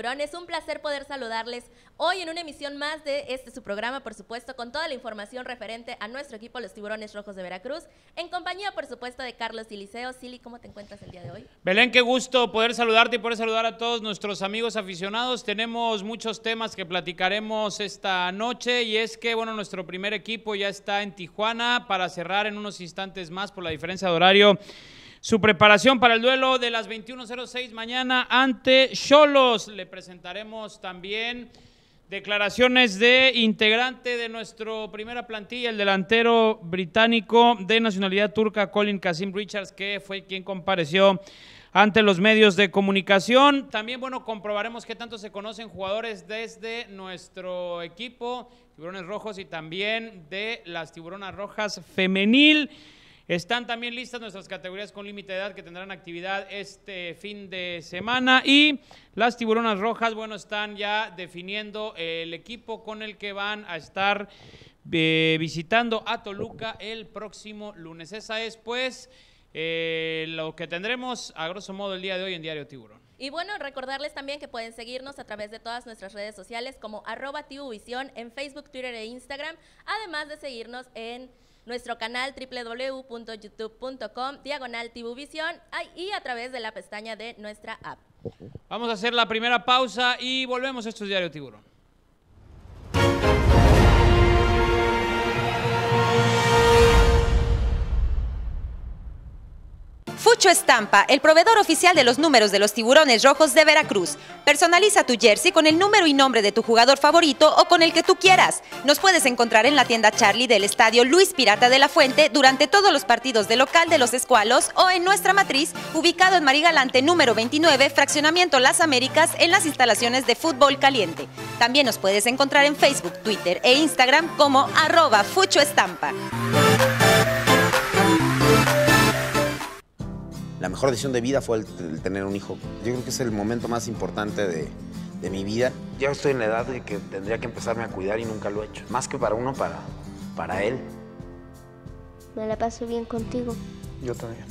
es un placer poder saludarles hoy en una emisión más de este su programa, por supuesto, con toda la información referente a nuestro equipo, los Tiburones Rojos de Veracruz, en compañía, por supuesto, de Carlos Siliceo. Sili, ¿cómo te encuentras el día de hoy? Belén, qué gusto poder saludarte y poder saludar a todos nuestros amigos aficionados. Tenemos muchos temas que platicaremos esta noche y es que, bueno, nuestro primer equipo ya está en Tijuana para cerrar en unos instantes más por la diferencia de horario su preparación para el duelo de las 21.06 mañana ante Cholos. Le presentaremos también declaraciones de integrante de nuestra primera plantilla, el delantero británico de nacionalidad turca, Colin Kasim Richards, que fue quien compareció ante los medios de comunicación. También, bueno, comprobaremos qué tanto se conocen jugadores desde nuestro equipo, Tiburones Rojos, y también de las Tiburonas Rojas Femenil. Están también listas nuestras categorías con límite de edad que tendrán actividad este fin de semana y las tiburonas rojas, bueno, están ya definiendo el equipo con el que van a estar eh, visitando a Toluca el próximo lunes. Esa es pues eh, lo que tendremos a grosso modo el día de hoy en Diario Tiburón. Y bueno, recordarles también que pueden seguirnos a través de todas nuestras redes sociales como arroba en Facebook, Twitter e Instagram, además de seguirnos en nuestro canal www.youtube.com, diagonal Tibuvisión y a través de la pestaña de nuestra app. Vamos a hacer la primera pausa y volvemos a estos Diario Tiburón. Fucho Estampa, el proveedor oficial de los números de los tiburones rojos de Veracruz. Personaliza tu jersey con el número y nombre de tu jugador favorito o con el que tú quieras. Nos puedes encontrar en la tienda Charlie del estadio Luis Pirata de la Fuente durante todos los partidos de local de los Escualos o en nuestra matriz, ubicado en Marigalante número 29, Fraccionamiento Las Américas, en las instalaciones de Fútbol Caliente. También nos puedes encontrar en Facebook, Twitter e Instagram como arroba Fucho Estampa. La mejor decisión de vida fue el, tener un hijo. Yo creo que es el momento más importante de, de, mi vida. Ya estoy en la edad de que tendría que empezarme a cuidar y nunca lo he hecho. Más que para uno, para, para él. Me la paso bien contigo. Yo también.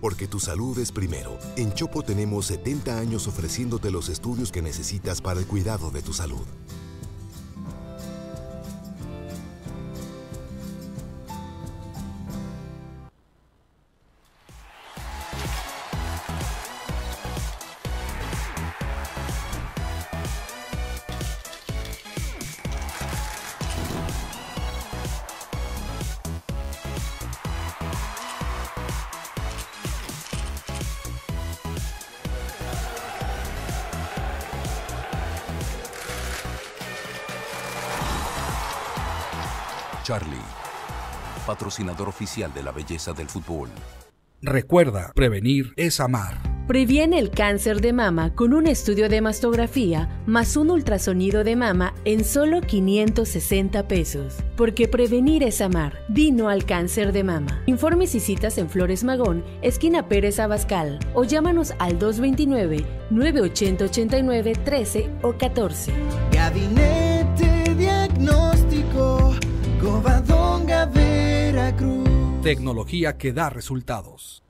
Porque tu salud es primero. En Chopo tenemos 70 años ofreciéndote los estudios que necesitas para el cuidado de tu salud. Patrocinador oficial de la belleza del fútbol. Recuerda, prevenir es amar. Previene el cáncer de mama con un estudio de mastografía más un ultrasonido de mama en solo 560 pesos. Porque prevenir es amar. Dino al cáncer de mama. Informes y citas en Flores Magón, esquina Pérez Abascal o llámanos al 229 980 89 13 o 14. Gabinete Tecnología que da resultados.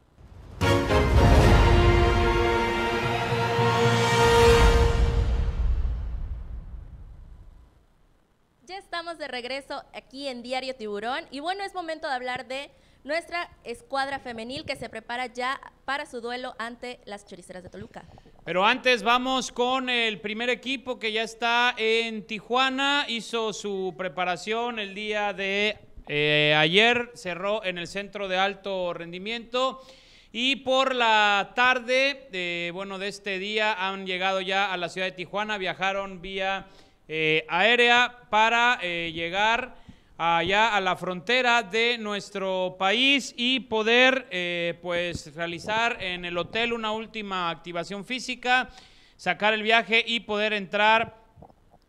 Ya estamos de regreso aquí en Diario Tiburón y bueno, es momento de hablar de nuestra escuadra femenil que se prepara ya para su duelo ante las choriceras de Toluca. Pero antes vamos con el primer equipo que ya está en Tijuana, hizo su preparación el día de eh, ayer, cerró en el centro de alto rendimiento. Y por la tarde, eh, bueno, de este día han llegado ya a la ciudad de Tijuana, viajaron vía eh, aérea para llegar allá a la frontera de nuestro país y poder pues realizar en el hotel una última activación física, sacar el viaje y poder entrar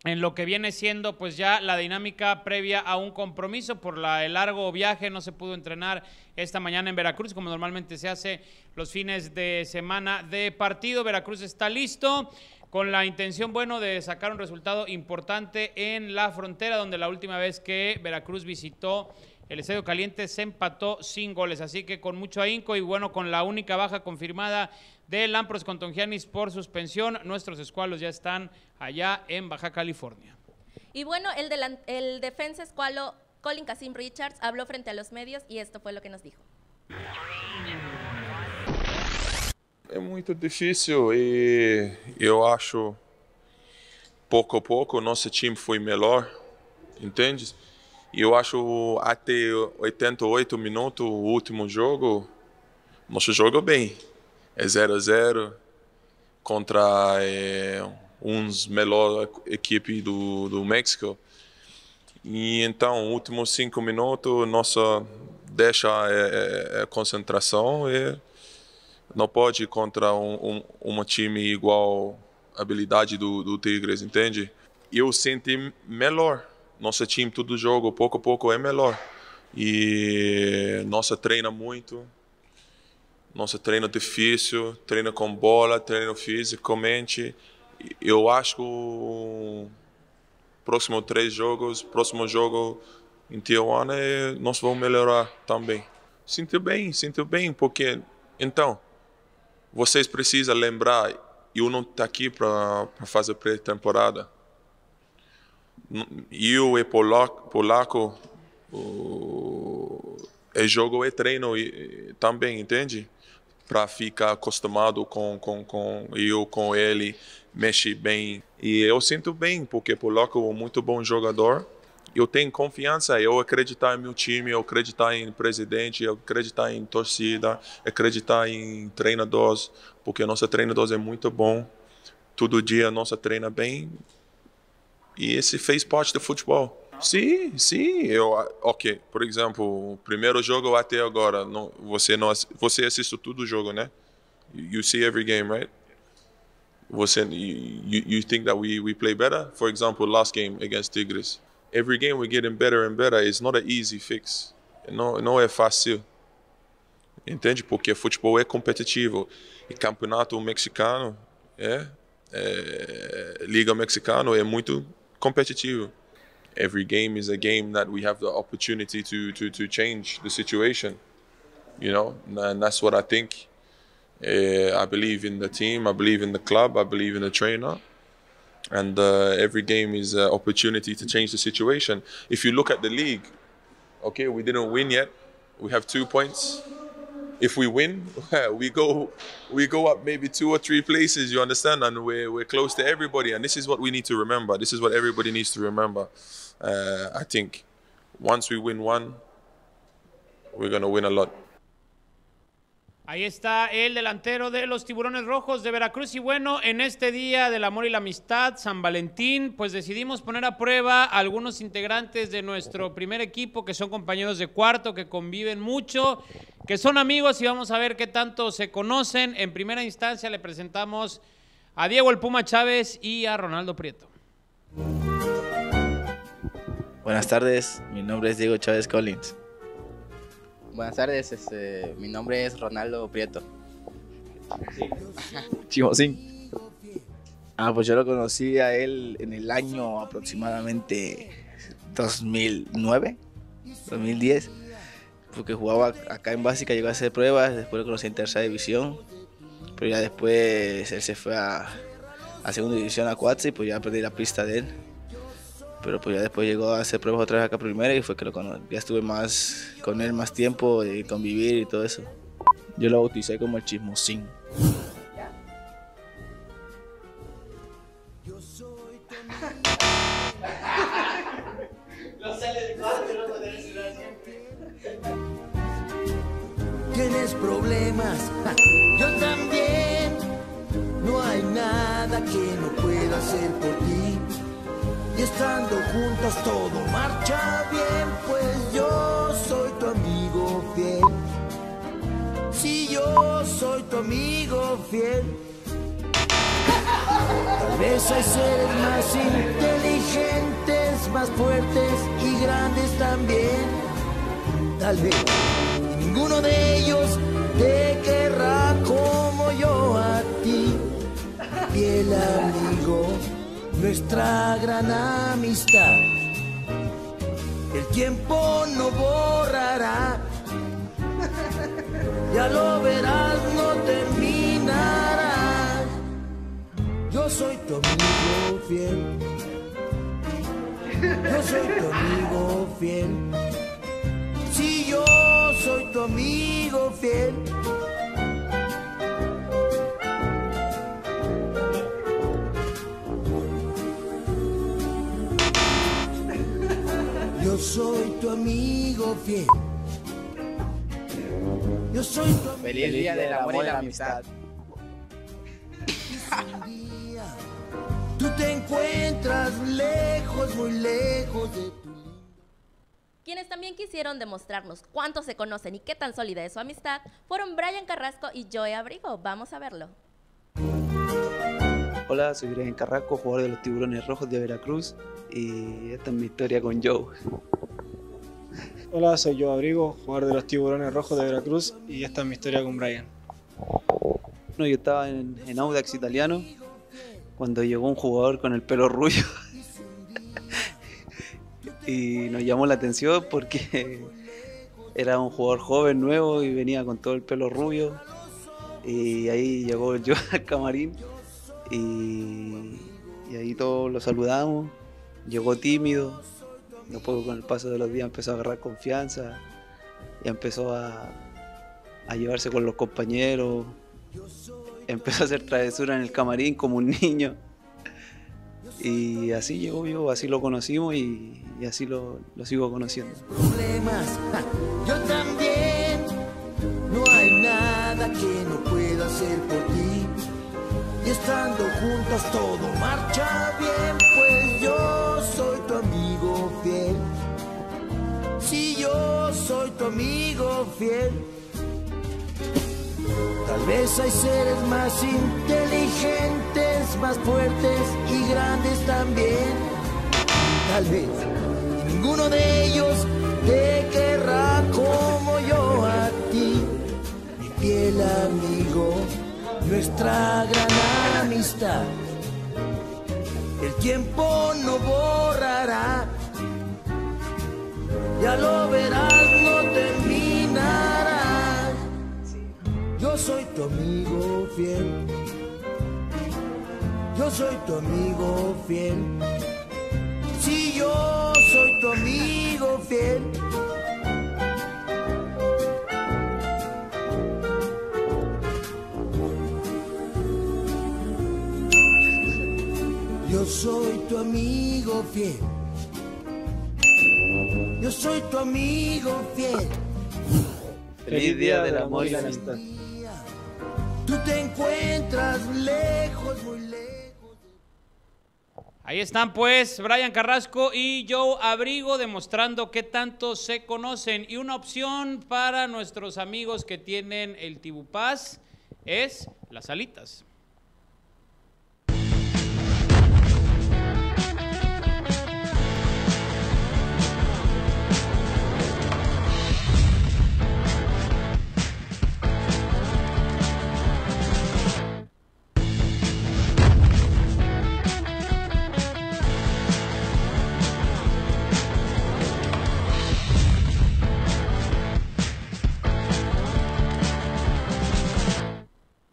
en lo que viene siendo pues ya la dinámica previa a un compromiso por la, el largo viaje. No se pudo entrenar esta mañana en Veracruz como normalmente se hace los fines de semana de partido. Veracruz está listo con la intención, bueno, de sacar un resultado importante en la frontera, donde la última vez que Veracruz visitó el Estadio Caliente se empató sin goles. Así que con mucho ahínco y bueno, con la única baja confirmada de Lampros con Tongianis por suspensión, nuestros escualos ya están allá en Baja California. Y bueno, el, delan- el defensa escualo Colin Casim Richards habló frente a los medios y esto fue lo que nos dijo. É muito difícil e eu acho pouco a pouco o nosso time foi melhor, entende? E eu acho até 88 minutos o último jogo, nosso jogo bem. É 0 a 0 contra é, uns melhor equipe do, do México. E então, últimos cinco minutos, nossa deixa é, é, é concentração e não pode contra um, um, um time igual habilidade do, do Tigres, entende? Eu senti melhor. Nosso time, todo jogo, pouco a pouco, é melhor. E nossa treina muito. Nosso treino difícil, treino com bola, treino fisicamente. Eu acho que o próximo três jogos, próximo jogo em Tijuana, eh, nós vamos melhorar também. Sinto bem, sinto bem, porque então vocês precisam lembrar, eu não estou aqui para fazer pré-temporada. Eu e polaco, polaco é jogo e treino também, entende? Para ficar acostumado com, com, com eu, com ele, mexe bem. E eu sinto bem, porque polaco é um muito bom jogador. Eu tenho confiança, eu acreditar em meu time, eu acreditar em presidente, eu acreditar em torcida, acreditar em treinadores, porque nosso treinador é muito bom. Todo dia nossa treina bem. E esse fez parte do futebol. Sim, sim, eu, ok. Por exemplo, o primeiro jogo até agora, não, você não, você assiste todo o jogo, né? You see every game, right? Você, you, you think that we, we play better? For example, last game against Tigres. Every game we're getting better and better. It's not an easy fix. Não, não é fácil. Entende? Porque futebol é competitivo. E campeonato mexicano é, é liga mexicano é muito competitivo. Every game is a game that we have the opportunity to to to change the situation. You know, and that's what I think. Uh, I believe in the team. I believe in the club. I believe in the trainer. And uh, every game is an opportunity to change the situation. If you look at the league, okay, we didn't win yet. We have two points. If we win, we go we go up maybe two or three places. You understand? And we're we're close to everybody. And this is what we need to remember. This is what everybody needs to remember. Uh, I think once we win one, we're gonna win a lot. Ahí está el delantero de los Tiburones Rojos de Veracruz. Y bueno, en este día del amor y la amistad, San Valentín, pues decidimos poner a prueba a algunos integrantes de nuestro primer equipo que son compañeros de cuarto, que conviven mucho, que son amigos y vamos a ver qué tanto se conocen. En primera instancia le presentamos a Diego el Puma Chávez y a Ronaldo Prieto. Buenas tardes, mi nombre es Diego Chávez Collins. Buenas tardes, este, mi nombre es Ronaldo Prieto. Chimosín. Ah, pues yo lo conocí a él en el año aproximadamente 2009, 2010, porque jugaba acá en básica, llegó a hacer pruebas, después lo conocí en tercera división, pero ya después él se fue a, a segunda división a Cuatza y pues ya perdí la pista de él. Pero pues ya después llegó a hacer pruebas otra vez acá primera y fue que lo conocí. Ya estuve más con él más tiempo y convivir y todo eso. Yo lo bauticé como el chismosín. Más fuertes y grandes también. Tal vez ninguno de ellos te querrá como yo a ti, fiel amigo. nuestra gran amistad. El tiempo no borrará, ya lo verás, no terminará. Yo soy tu amigo fiel, yo soy tu amigo fiel. Si yo soy tu amigo fiel. Yo soy tu amigo fiel. Yo soy tu amigo Feliz día del amor y la amistad. Tú te encuentras lejos, muy lejos de tu Quienes también quisieron demostrarnos cuánto se conocen y qué tan sólida es su amistad fueron Brian Carrasco y Joe Abrigo. Vamos a verlo. Hola, soy Brian Carrasco, jugador de los Tiburones Rojos de Veracruz y esta es mi historia con Joe. Hola, soy Joe Abrigo, jugador de los Tiburones Rojos de Veracruz y esta es mi historia con Brian. Bueno, yo estaba en, en Audax italiano cuando llegó un jugador con el pelo rubio. Y nos llamó la atención porque era un jugador joven, nuevo y venía con todo el pelo rubio. Y ahí llegó yo al camarín y, ahí todos lo saludamos, llegó tímido, después con el paso de los días empezó a agarrar confianza y empezó a llevarse con los compañeros, empezó a hacer travesura en el camarín como un niño. Y así llegó vivo, así lo conocimos y, y así lo, lo sigo conociendo. problemas. Yo también. No hay nada que no pueda hacer por ti. Y estando juntos todo marcha bien, pues yo soy tu amigo fiel. Si yo soy tu amigo fiel. Tal vez hay seres más inteligentes, más fuertes y grandes también. Tal vez ninguno de ellos te querrá como yo a ti, mi fiel amigo, nuestra gran amistad. El tiempo no borrará, ya lo verás, no terminará. Yo soy tu amigo fiel. Yo soy tu amigo fiel. Si yo soy tu amigo fiel. Yo soy tu amigo fiel. Yo soy tu amigo fiel. Feliz día del la amistad. Te encuentras lejos, muy lejos. Ahí están pues Brian Carrasco y Joe Abrigo demostrando qué tanto se conocen. Y una opción para nuestros amigos que tienen el Tibupaz es las alitas.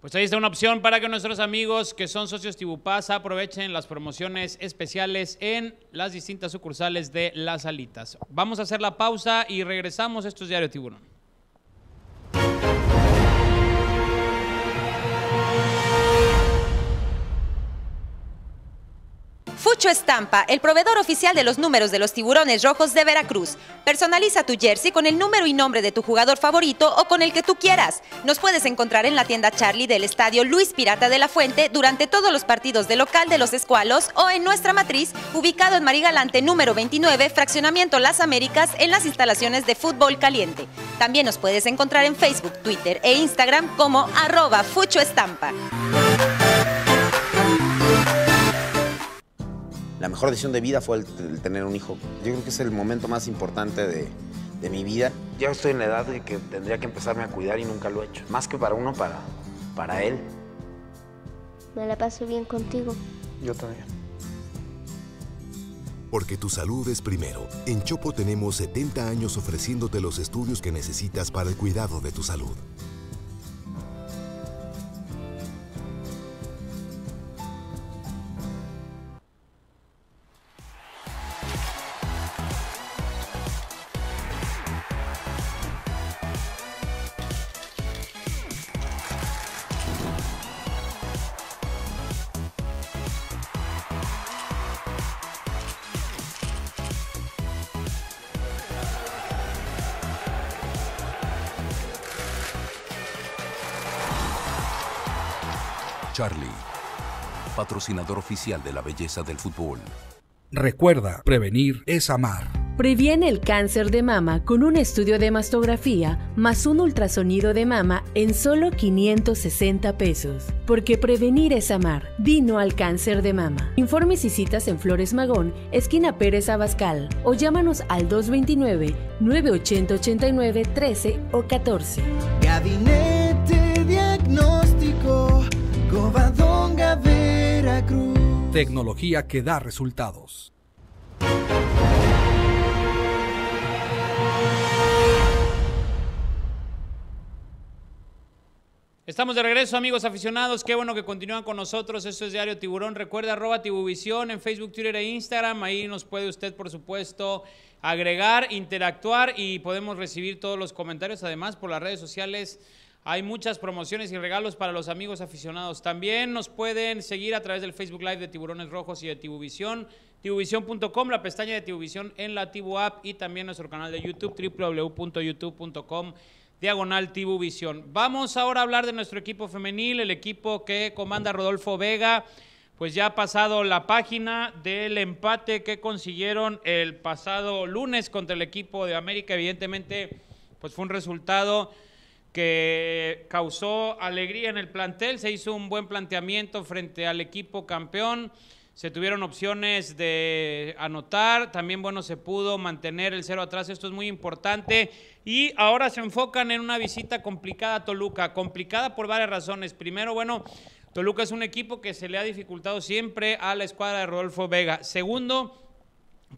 Pues ahí está una opción para que nuestros amigos que son socios Tibupaz aprovechen las promociones especiales en las distintas sucursales de Las Alitas. Vamos a hacer la pausa y regresamos. Esto es Diario Tiburón. Fucho Estampa, el proveedor oficial de los números de los tiburones rojos de Veracruz. Personaliza tu jersey con el número y nombre de tu jugador favorito o con el que tú quieras. Nos puedes encontrar en la tienda Charlie del Estadio Luis Pirata de la Fuente durante todos los partidos de local de los Escualos o en nuestra matriz, ubicado en Marigalante número 29, Fraccionamiento Las Américas, en las instalaciones de Fútbol Caliente. También nos puedes encontrar en Facebook, Twitter e Instagram como arroba Fucho Estampa. La mejor decisión de vida fue el, el tener un hijo. Yo creo que es el momento más importante de, de mi vida. Ya estoy en la edad de que tendría que empezarme a cuidar y nunca lo he hecho. Más que para uno, para, para él. Me la paso bien contigo. Yo también. Porque tu salud es primero. En Chopo tenemos 70 años ofreciéndote los estudios que necesitas para el cuidado de tu salud. Charlie, patrocinador oficial de la belleza del fútbol. Recuerda, prevenir es amar. Previene el cáncer de mama con un estudio de mastografía más un ultrasonido de mama en solo 560 pesos. Porque prevenir es amar. Dino al cáncer de mama. Informes y citas en Flores Magón, esquina Pérez Abascal o llámanos al 229-980-89 13 o 14. Gabinete Covadonga, Veracruz. Tecnología que da resultados. Estamos de regreso, amigos aficionados. Qué bueno que continúan con nosotros. Esto es Diario Tiburón. Recuerda arroba Tibuvisión en Facebook, Twitter e Instagram. Ahí nos puede usted, por supuesto, agregar, interactuar y podemos recibir todos los comentarios. Además, por las redes sociales hay muchas promociones y regalos para los amigos aficionados. También nos pueden seguir a través del Facebook Live de Tiburones Rojos y de Tibuvisión. Tibuvisión.com, la pestaña de Tibuvisión en la Tibu App y también nuestro canal de YouTube, www.youtube.com diagonal Tibuvisión. Vamos ahora a hablar de nuestro equipo femenil, el equipo que comanda Rodolfo Vega. Pues ya ha pasado la página del empate que consiguieron el pasado lunes contra el equipo de América. Evidentemente, pues fue un resultado que causó alegría en el plantel. Se hizo un buen planteamiento frente al equipo campeón. Se tuvieron opciones de anotar, también bueno, se pudo mantener el cero atrás, esto es muy importante. Y ahora se enfocan en una visita complicada a Toluca, complicada por varias razones. Primero, bueno, Toluca es un equipo que se le ha dificultado siempre a la escuadra de Rodolfo Vega. Segundo,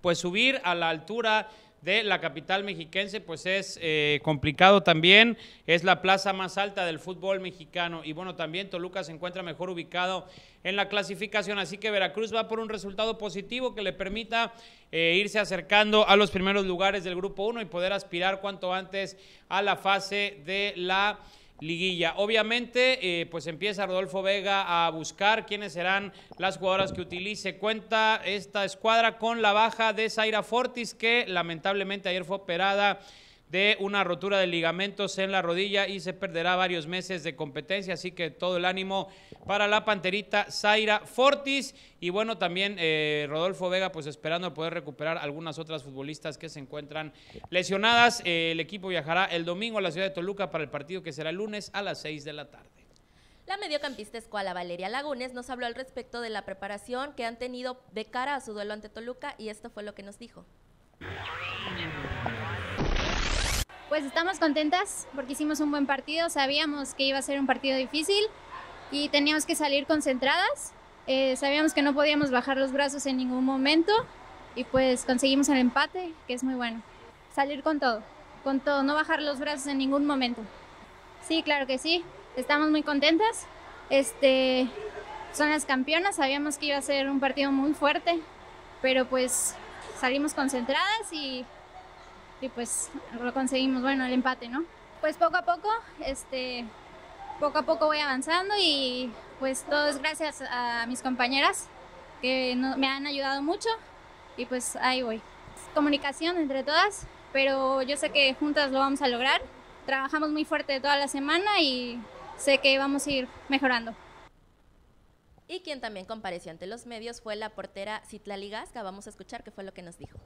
pues subir a la altura de la capital mexiquense, pues es eh, complicado también, es la plaza más alta del fútbol mexicano. Y bueno, también Toluca se encuentra mejor ubicado en la clasificación, así que Veracruz va por un resultado positivo que le permita eh, irse acercando a los primeros lugares del grupo 1 y poder aspirar cuanto antes a la fase de la liguilla. Obviamente, eh, pues empieza Rodolfo Vega a buscar quiénes serán las jugadoras que utilice. Cuenta esta escuadra con la baja de Zaira Fortis, que lamentablemente ayer fue operada de una rotura de ligamentos en la rodilla y se perderá varios meses de competencia, así que todo el ánimo para la panterita Zaira Fortis y bueno también eh, Rodolfo Vega pues esperando poder recuperar algunas otras futbolistas que se encuentran lesionadas. Eh, el equipo viajará el domingo a la ciudad de Toluca para el partido que será el lunes a las 6 de la tarde. La mediocampista escuela Valeria Lagunes nos habló al respecto de la preparación que han tenido de cara a su duelo ante Toluca y esto fue lo que nos dijo. Pues estamos contentas porque hicimos un buen partido, sabíamos que iba a ser un partido difícil y teníamos que salir concentradas, eh, sabíamos que no podíamos bajar los brazos en ningún momento y pues conseguimos el empate, que es muy bueno. Salir con todo, con todo, no bajar los brazos en ningún momento. Sí, claro que sí, estamos muy contentas. Este, son las campeonas, sabíamos que iba a ser un partido muy fuerte, pero pues salimos concentradas y y pues lo conseguimos, bueno, el empate, ¿no? Pues poco a poco, este, poco a poco voy avanzando y pues todo es gracias a mis compañeras que me han ayudado mucho y pues ahí voy. Comunicación entre todas, pero yo sé que juntas lo vamos a lograr. Trabajamos muy fuerte toda la semana y sé que vamos a ir mejorando. Y quien también compareció ante los medios fue la portera Citlali Gasca. Vamos a escuchar qué fue lo que nos dijo.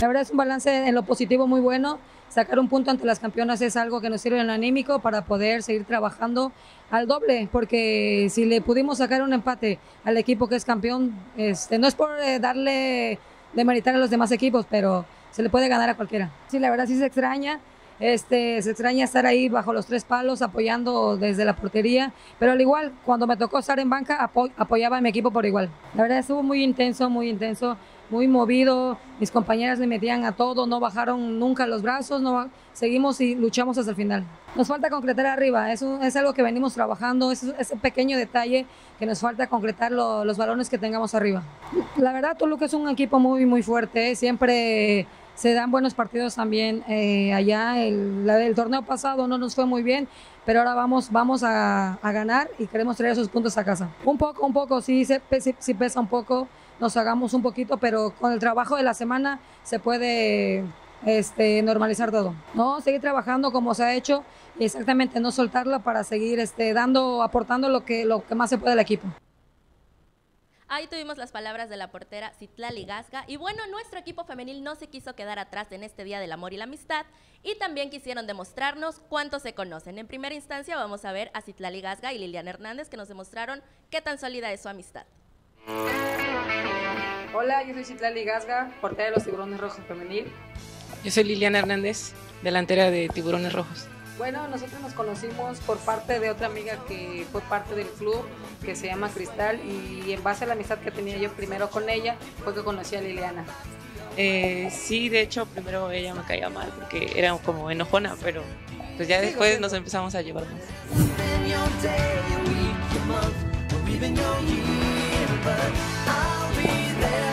La verdad es un balance en lo positivo muy bueno. Sacar un punto ante las campeonas es algo que nos sirve en el anímico para poder seguir trabajando al doble, porque si le pudimos sacar un empate al equipo que es campeón, este, no es por eh, darle de meritar a los demás equipos, pero se le puede ganar a cualquiera. Sí, la verdad sí se extraña Este, se extraña estar ahí bajo los tres palos apoyando desde la portería, pero al igual, cuando me tocó estar en banca, apo- apoyaba a mi equipo por igual. La verdad estuvo muy intenso, muy intenso, muy movido. Mis compañeras le metían a todo, no bajaron nunca los brazos, no, seguimos y luchamos hasta el final. Nos falta concretar arriba, es, es algo que venimos trabajando, es ese pequeño detalle que nos falta concretar lo- los balones que tengamos arriba. La verdad, Toluca es un equipo muy, muy fuerte, siempre se dan buenos partidos también eh, allá. El, torneo pasado no nos fue muy bien, pero ahora vamos, vamos a, ganar y queremos traer esos puntos a casa. Un poco, un poco, sí, se, sí, sí pesa un poco, nos hagamos un poquito, pero con el trabajo de la semana se puede este, normalizar todo. No, seguir trabajando como se ha hecho y exactamente no soltarla para seguir este, dando, aportando lo que, lo que más se puede al equipo. Ahí tuvimos las palabras de la portera Citlali Gasga. Y bueno, nuestro equipo femenil no se quiso quedar atrás en este Día del Amor y la Amistad y también quisieron demostrarnos cuánto se conocen. En primera instancia vamos a ver a Citlali Gasga y Liliana Hernández que nos demostraron qué tan sólida es su amistad. Hola, yo soy Citlali Gasga, portera de los Tiburones Rojos Femenil. Yo soy Liliana Hernández, delantera de Tiburones Rojos. Bueno, nosotros nos conocimos por parte de otra amiga que fue parte del club, que se llama Cristal, y en base a la amistad que tenía yo primero con ella, fue que conocí a Liliana. Eh, sí, de hecho, primero ella me caía mal porque era como enojona, pero pues ya después nos empezamos a llevar más. Still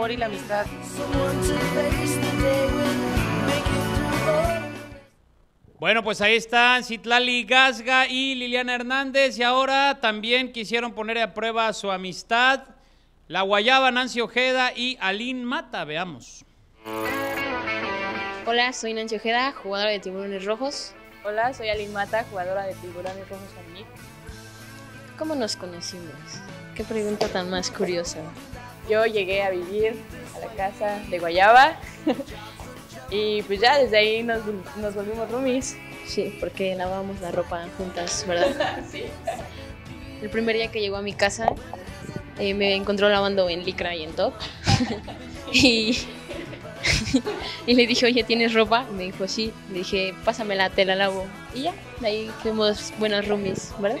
Amor y la Amistad. Bueno, pues ahí están Citlali Gasga y Liliana Hernández y ahora también quisieron poner a prueba su amistad la Guayaba Nancy Ojeda y Aline Mata, veamos. Hola, soy Nancy Ojeda, jugadora de Tiburones Rojos. Hola, soy Aline Mata, jugadora de Tiburones Rojos Femenil. ¿Cómo nos conocimos? Qué pregunta tan más curiosa. Yo llegué a vivir a la casa de Guayaba y pues ya desde ahí nos, nos volvimos roomies. Sí, porque lavábamos la ropa juntas, ¿verdad? sí. El primer día que llegó a mi casa eh, me encontró lavando en licra y en top. y, y le dije, oye, ¿tienes ropa? Y me dijo, sí. Le dije, pásamela, te la lavo. Y ya, de ahí fuimos buenas roomies, ¿verdad?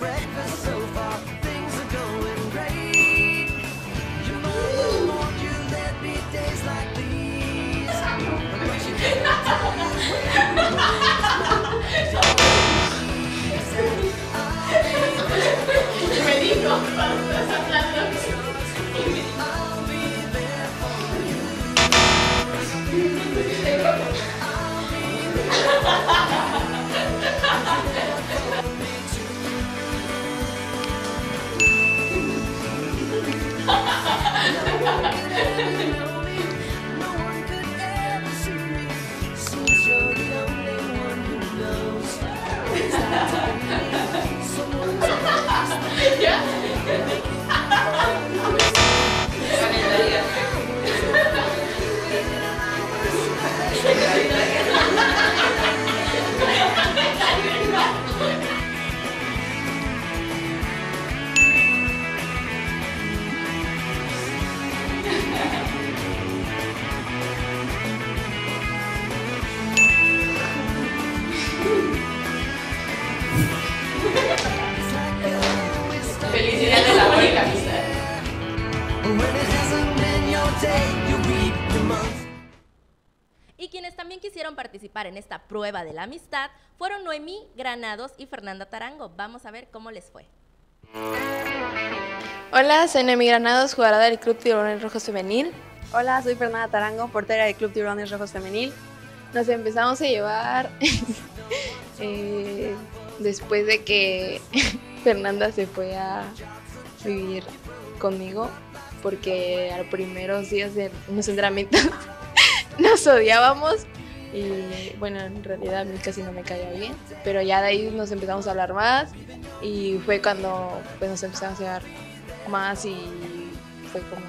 Felicidades de la Amistad. Y quienes también quisieron participar en esta prueba de la amistad fueron Noemí Granados y Fernanda Tarango. Vamos a ver cómo les fue. Hola, soy Noemí Granados, jugadora del Club Tiburones Rojos Femenil. Hola, soy Fernanda Tarango, portera del Club Tiburones Rojos Femenil. Nos empezamos a llevar eh, después de que Fernanda se fue a vivir conmigo porque a los primeros días de los entrenamientos nos odiábamos y bueno, en realidad a mí casi no me caía bien, pero ya de ahí nos empezamos a hablar más y fue cuando pues, nos empezamos a llevar más y fue como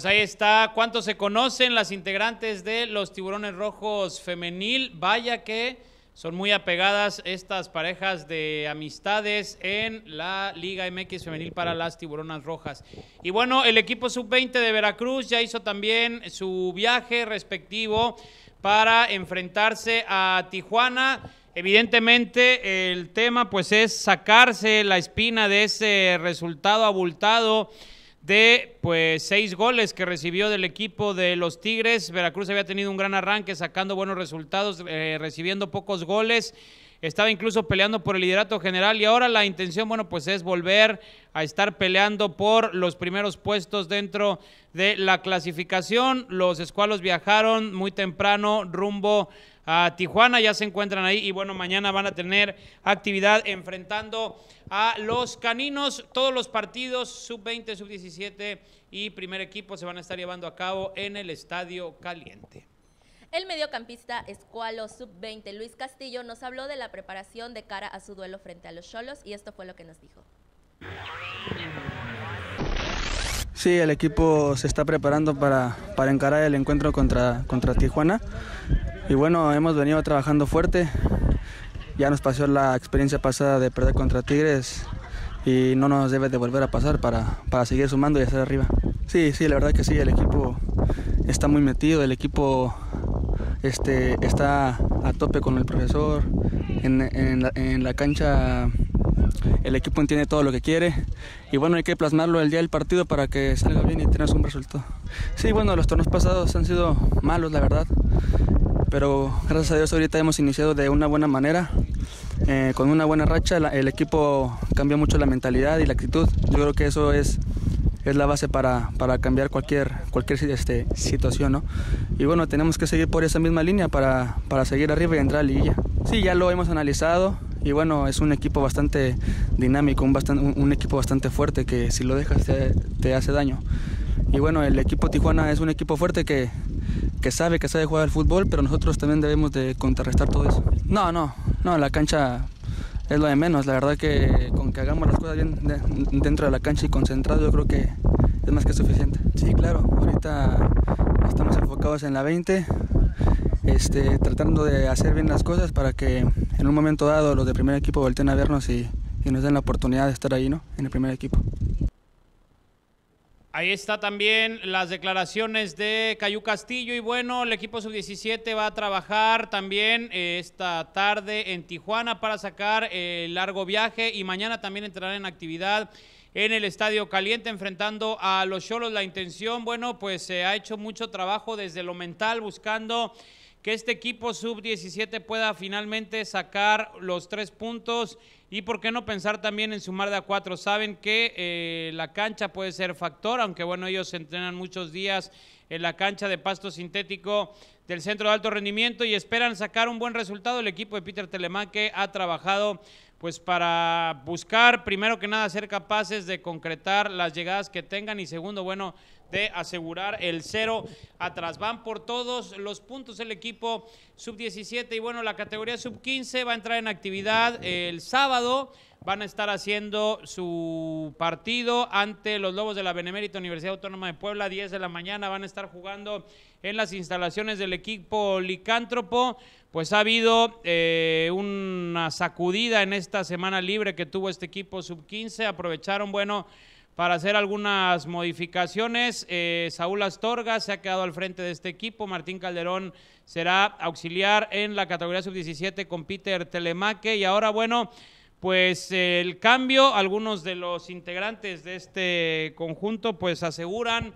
pues ahí está. ¿Cuántos se conocen las integrantes de los Tiburones Rojos Femenil? Vaya que son muy apegadas estas parejas de amistades en la Liga MX Femenil para las Tiburonas Rojas. Y bueno, el equipo sub-20 de Veracruz ya hizo también su viaje respectivo para enfrentarse a Tijuana. Evidentemente el tema pues es sacarse la espina de ese resultado abultado de pues seis goles que recibió del equipo de los Tigres. Veracruz había tenido un gran arranque sacando buenos resultados, eh, recibiendo pocos goles. Estaba incluso peleando por el liderato general y ahora la intención, bueno, pues es volver a estar peleando por los primeros puestos dentro de la clasificación. Los escualos viajaron muy temprano rumbo a Tijuana, ya se encuentran ahí y bueno, mañana van a tener actividad enfrentando a los caninos. Todos los partidos, sub-20, sub-17 y primer equipo se van a estar llevando a cabo en el Estadio Caliente. El mediocampista escualo sub-20 Luis Castillo nos habló de la preparación de cara a su duelo frente a los Cholos y esto fue lo que nos dijo. Sí, el equipo se está preparando para, para encarar el encuentro contra, contra Tijuana. Y bueno, hemos venido trabajando fuerte. Ya nos pasó la experiencia pasada de perder contra Tigres y no nos debe de volver a pasar para, para seguir sumando y hacer arriba. Sí, sí, la verdad que sí, el equipo está muy metido, el equipo este, está a tope con el profesor. En, en, la, cancha el equipo entiende todo lo que quiere y bueno, hay que plasmarlo el día del partido para que salga bien y tengas un resultado. Sí, bueno, los torneos pasados han sido malos, la verdad, pero gracias a Dios ahorita hemos iniciado de una buena manera. Eh, con una buena racha el, el equipo cambió mucho la mentalidad y la actitud. Yo creo que eso es es la base para, para cambiar cualquier, cualquier este, situación, ¿no? Y bueno, tenemos que seguir por esa misma línea para, para seguir arriba y entrar a la liguilla. Sí, ya lo hemos analizado y bueno, es un equipo bastante dinámico, un, bastante, un, un equipo bastante fuerte que si lo dejas te, te, hace daño. Y bueno, el equipo Tijuana es un equipo fuerte que, que sabe que sabe jugar al fútbol, pero nosotros también debemos de contrarrestar todo eso. No, no, no, la cancha es lo de menos. La verdad que con que hagamos las cosas bien de, dentro de la cancha y concentrado, yo creo que es más que suficiente. Sí, claro, ahorita estamos enfocados en la 20, este, tratando de hacer bien las cosas para que en un momento dado los de primer equipo volteen a vernos y, y nos den la oportunidad de estar ahí, ¿no? En el primer equipo. Ahí está también las declaraciones de Cayu Castillo y bueno, el equipo sub-17 va a trabajar también eh, esta tarde en Tijuana para sacar el largo viaje y mañana también entrarán en actividad en el Estadio Caliente enfrentando a los Cholos. La intención, bueno, pues se ha hecho mucho trabajo desde lo mental buscando que este equipo sub-17 pueda finalmente sacar los tres puntos y por qué no pensar también en sumar de a cuatro. Saben que eh, la cancha puede ser factor, aunque bueno, ellos entrenan muchos días en la cancha de pasto sintético del Centro de Alto Rendimiento y esperan sacar un buen resultado. El equipo de Peter Telemaque ha trabajado pues para buscar primero que nada ser capaces de concretar las llegadas que tengan y segundo, bueno, de asegurar el cero atrás. Van por todos los puntos el equipo sub-17 y bueno, la categoría sub-15 va a entrar en actividad el sábado. Van a estar haciendo su partido ante los Lobos de la Benemérita Universidad Autónoma de Puebla, 10 de la mañana. Van a estar jugando en las instalaciones del equipo Licántropo. Pues ha habido eh, una sacudida en esta semana libre que tuvo este equipo sub-15. Aprovecharon, bueno, para hacer algunas modificaciones. Eh, Saúl Astorga se ha quedado al frente de este equipo. Martín Calderón será auxiliar en la categoría sub-17 con Peter Telemaque. Y ahora, bueno, pues el cambio, algunos de los integrantes de este conjunto pues aseguran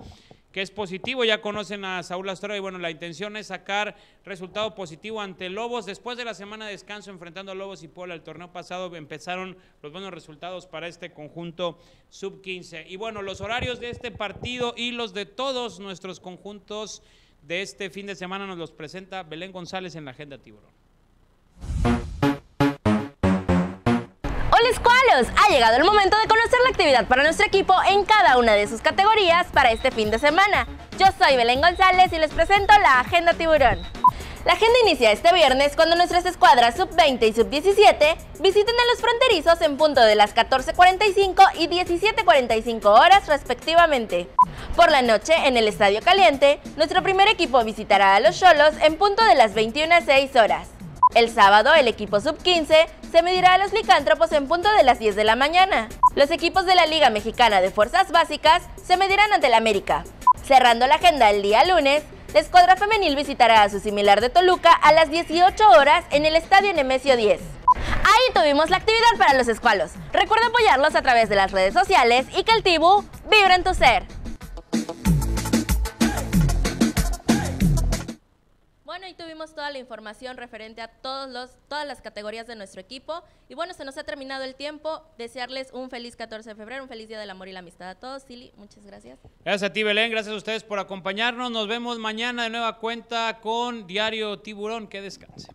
que es positivo. Ya conocen a Saúl Astorga y bueno, la intención es sacar resultado positivo ante Lobos. Después de la semana de descanso enfrentando a Lobos y Puebla el torneo pasado empezaron los buenos resultados para este conjunto sub-15. Y bueno, los horarios de este partido y los de todos nuestros conjuntos de este fin de semana nos los presenta Belén González en la Agenda Tiburón. Escualos, ha llegado el momento de conocer la actividad para nuestro equipo en cada una de sus categorías para este fin de semana. Yo soy Belén González y les presento la Agenda Tiburón. La agenda inicia este viernes cuando nuestras escuadras sub-20 y sub-17 visiten a los fronterizos en punto de las 14.45 y 17.45 horas respectivamente. Por la noche, en el Estadio Caliente, nuestro primer equipo visitará a los Cholos en punto de las 21.06 horas. El sábado, el equipo sub-15 se medirá a los licántropos en punto de las 10 de la mañana. Los equipos de la Liga Mexicana de Fuerzas Básicas se medirán ante el América. Cerrando la agenda el día lunes, la escuadra femenil visitará a su similar de Toluca a las 18 horas en el Estadio Nemesio 10. Ahí tuvimos la actividad para los escualos. Recuerda apoyarlos a través de las redes sociales y que el Tibu vibra en tu ser. Bueno, y tuvimos toda la información referente a todos los, todas las categorías de nuestro equipo. Y bueno, se nos ha terminado el tiempo. Desearles un feliz 14 de febrero, un feliz Día del Amor y la Amistad a todos. Silly, muchas gracias. Gracias a ti, Belén. Gracias a ustedes por acompañarnos. Nos vemos mañana de nueva cuenta con Diario Tiburón. Que descanse.